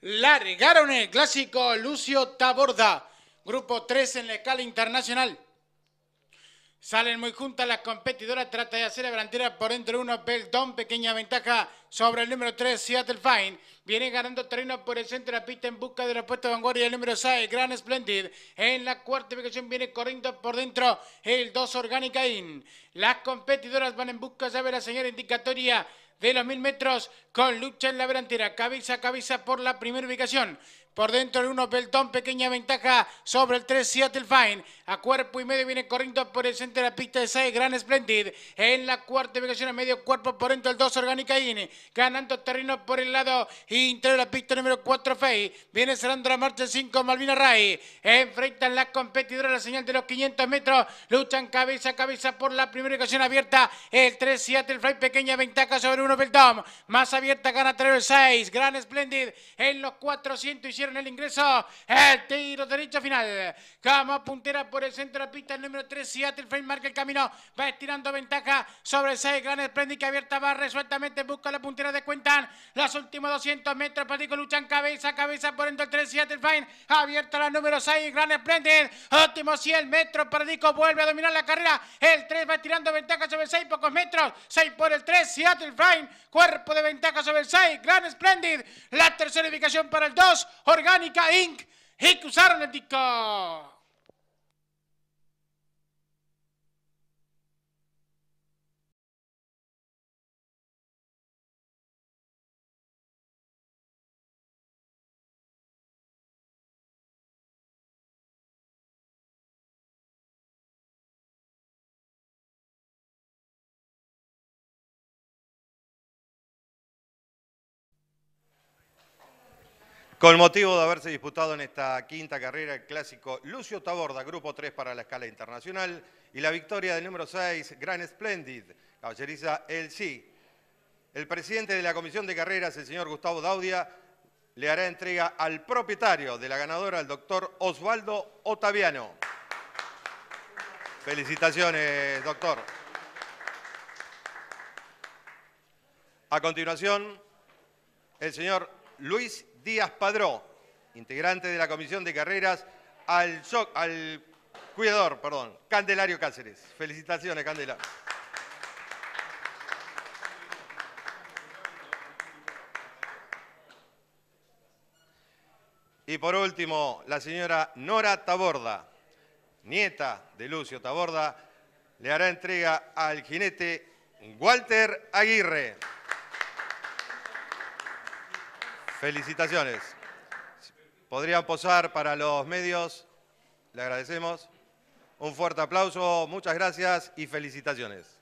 Largaron el clásico Lucio Taborda, grupo 3 en la escala internacional. Salen muy juntas las competidoras, trata de hacer la delantera por entre uno, Belton, pequeña ventaja sobre el número 3, Seattle Fine. Viene ganando terreno por el centro de la pista en busca de la puesta de vanguardia el número 6, Grand Splendid. En la cuarta ubicación viene corriendo por dentro el 2, Orgánica In. Las competidoras van en busca, ya ve la señora indicatoria de los mil metros con lucha en la delantera, cabeza a cabeza por la primera ubicación. Por dentro el 1 Belton, pequeña ventaja sobre el 3 Seattle Fine. A cuerpo y medio viene corriendo por el centro de la pista de 6 Gran Splendid. En la cuarta ubicación a medio cuerpo por dentro el 2 Orgánica In. Ganando terreno por el lado interior de la pista número 4 Fey. Viene cerrando la marcha el 5 Malvina Ray. Enfrentan las competidoras la señal de los 500 metros. Luchan cabeza a cabeza por la primera ubicación abierta. El 3 Seattle Fine, pequeña ventaja sobre el 1 Belton. Más abierta gana el 6 Gran Splendid. En los 400 hicieron el ingreso. El tiro derecho final. Como puntera por el centro de la pista, el número 3, Seattle Frame marca el camino. Va estirando ventaja sobre el 6. Gran Splendid que abierta va resueltamente. Busca la puntera de Cuentan. Los últimos 200 metros. Patico luchan cabeza a cabeza por el 3, Seattle Fine. Abierta la número 6, Gran Splendid. Últimos 100 metros. Dico vuelve a dominar la carrera. El 3 va estirando ventaja sobre el 6, pocos metros. 6 por el 3, Seattle Fine. Cuerpo de ventaja sobre el 6, Gran Splendid. La tercera ubicación para el 2, Orgánica Inc. y Con motivo de haberse disputado en esta quinta carrera el clásico Lucio Taborda, grupo 3 para la escala internacional, y la victoria del número 6, Gran Splendid, caballeriza El Sí. El presidente de la Comisión de Carreras, el señor Gustavo Daudia, le hará entrega al propietario de la ganadora, el doctor Osvaldo Otaviano. Felicitaciones, doctor. A continuación, el señor Luis Díaz Padró, integrante de la Comisión de Carreras, al, cuidador, perdón, Candelario Cáceres. Felicitaciones, Candela. Y por último, la señora Nora Taborda, nieta de Lucio Taborda, le hará entrega al jinete Walter Aguirre. Felicitaciones. Podrían posar para los medios. Le agradecemos. Un fuerte aplauso, muchas gracias y felicitaciones.